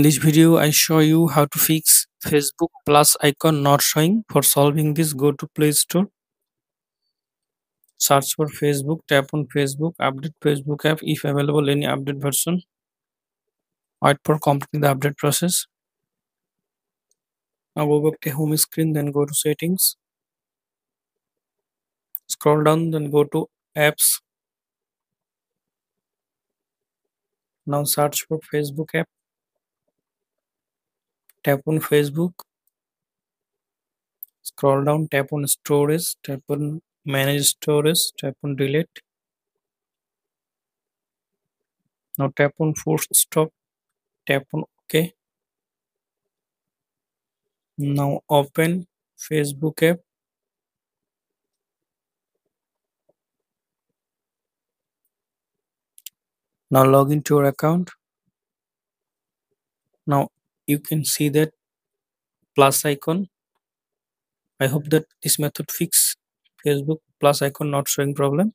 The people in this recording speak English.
In this video, I show you how to fix Facebook plus icon not showing. For solving this, go to Play Store, search for Facebook, tap on Facebook, update Facebook app if available any update version. Wait for completing the update process. Now go back to home screen, then go to settings. Scroll down, then go to apps. Now search for Facebook app. Tap on Facebook. Scroll down, tap on storage, tap on manage storage, tap on delete. Now tap on force stop, tap on OK. Now open Facebook app. Now log into your account. Now you can see that plus icon. I hope that this method fix Facebook plus icon not showing problem.